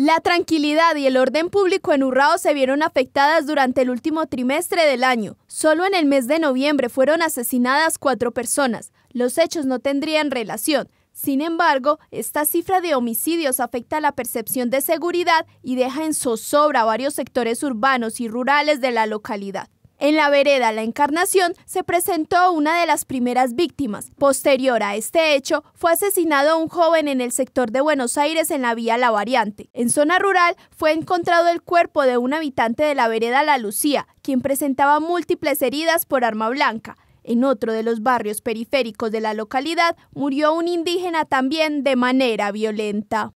La tranquilidad y el orden público en Urrao se vieron afectadas durante el último trimestre del año. Solo en el mes de noviembre fueron asesinadas cuatro personas. Los hechos no tendrían relación. Sin embargo, esta cifra de homicidios afecta la percepción de seguridad y deja en zozobra varios sectores urbanos y rurales de la localidad. En la vereda La Encarnación se presentó una de las primeras víctimas. Posterior a este hecho, fue asesinado un joven en el sector de Buenos Aires en la vía La Variante. En zona rural fue encontrado el cuerpo de un habitante de la vereda La Lucía, quien presentaba múltiples heridas por arma blanca. En otro de los barrios periféricos de la localidad murió un indígena también de manera violenta.